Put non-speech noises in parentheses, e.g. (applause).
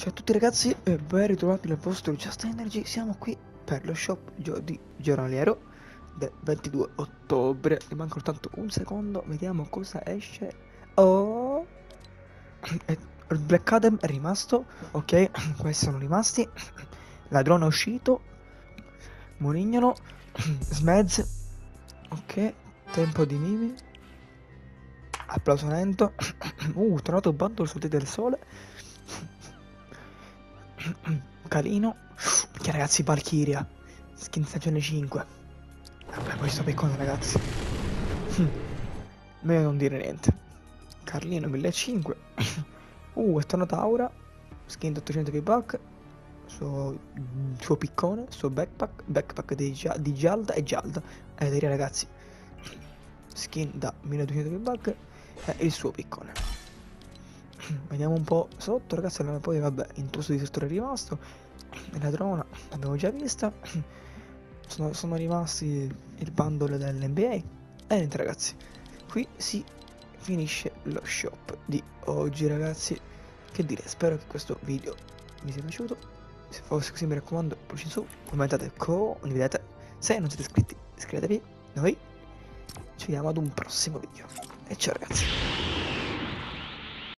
Ciao a tutti ragazzi e ben ritrovati nel vostro Just Energy, siamo qui per lo shop di giornaliero del 22 ottobre, mi manca soltanto un secondo, vediamo cosa esce. Oh! Il Black Adam è rimasto, ok, (clears throat) questi sono rimasti, (clears throat) Ladrone è uscito, Morignolo, (clears throat) Smez, ok, tempo di mimi, applauso lento, uh, tornato bundle sul del sole. Calino. Che ragazzi, Valkyria. Skin stagione 5. Vabbè, poi sto piccolo ragazzi. Hm. Meglio non dire niente. Carlino 1500. uh, è tornata Aura. Skin 800 V-Buck. Suo, suo piccone, suo backpack. Backpack di, di Gialda e Gialda. E vedete ragazzi. Skin da 1200 V-Buck. E il suo piccone. Vediamo un po' sotto, ragazzi. Allora, poi, vabbè, intruso di settore è rimasto. La drona l'abbiamo già vista. (clears throat) Sono, sono rimasti il bundle dell'NBA. E niente, ragazzi. Qui si finisce lo shop di oggi, ragazzi. Che dire, spero che questo video vi sia piaciuto. Se fosse così, mi raccomando, pollice in su, commentate, condividete. Se non siete iscritti, iscrivetevi. Noi ci vediamo ad un prossimo video. E ciao, ragazzi.